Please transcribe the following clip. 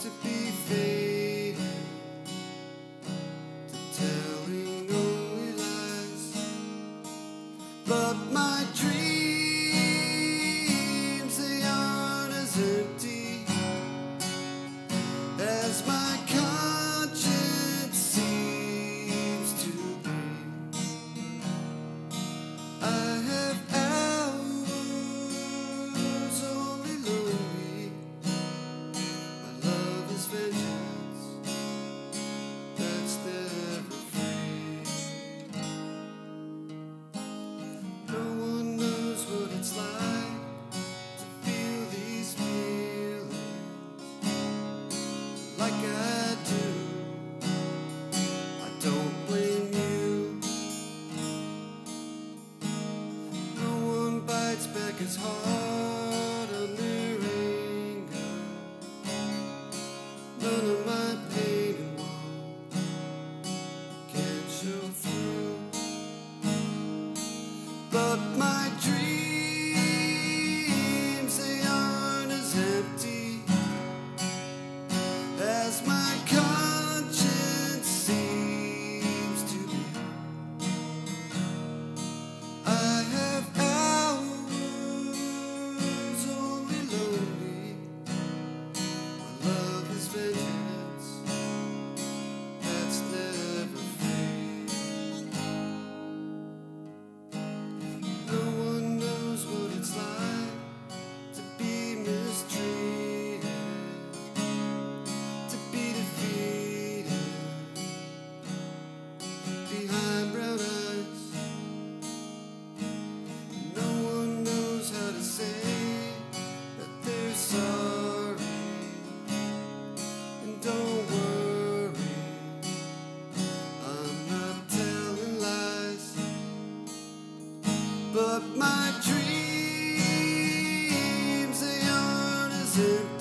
to be faded to telling only lies. But my dreams, they aren't as empty. It's harder heart the. But my dreams, they aren't as empty.